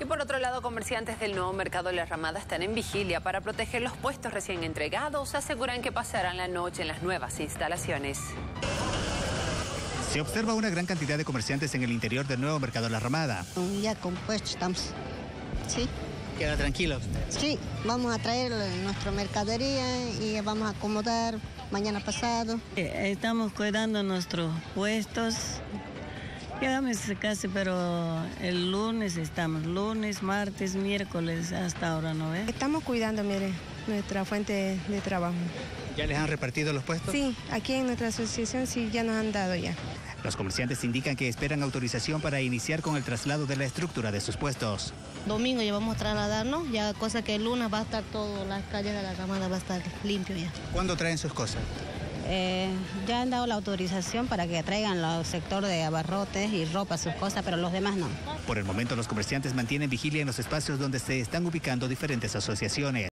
Y por otro lado, comerciantes del nuevo mercado de la Ramada están en vigilia para proteger los puestos recién entregados. Aseguran que pasarán la noche en las nuevas instalaciones. Se observa una gran cantidad de comerciantes en el interior del nuevo mercado de la Ramada. Ya compuesto estamos. Sí. Queda tranquilo. Sí, vamos a traer nuestra mercadería y vamos a acomodar mañana pasado. Eh, estamos cuidando nuestros puestos. Llegamos casi, pero el lunes estamos, lunes, martes, miércoles, hasta ahora, ¿no ve? Estamos cuidando, mire, nuestra fuente de trabajo. ¿Ya les han repartido los puestos? Sí, aquí en nuestra asociación sí ya nos han dado ya. Los comerciantes indican que esperan autorización para iniciar con el traslado de la estructura de sus puestos. Domingo ya vamos a trasladarnos, ya cosa que el lunes va a estar todo, las calles de la Ramada va a estar limpio ya. ¿Cuándo traen sus cosas? Eh, ya han dado la autorización para que traigan los sector de abarrotes y ropa, sus cosas, pero los demás no. Por el momento los comerciantes mantienen vigilia en los espacios donde se están ubicando diferentes asociaciones.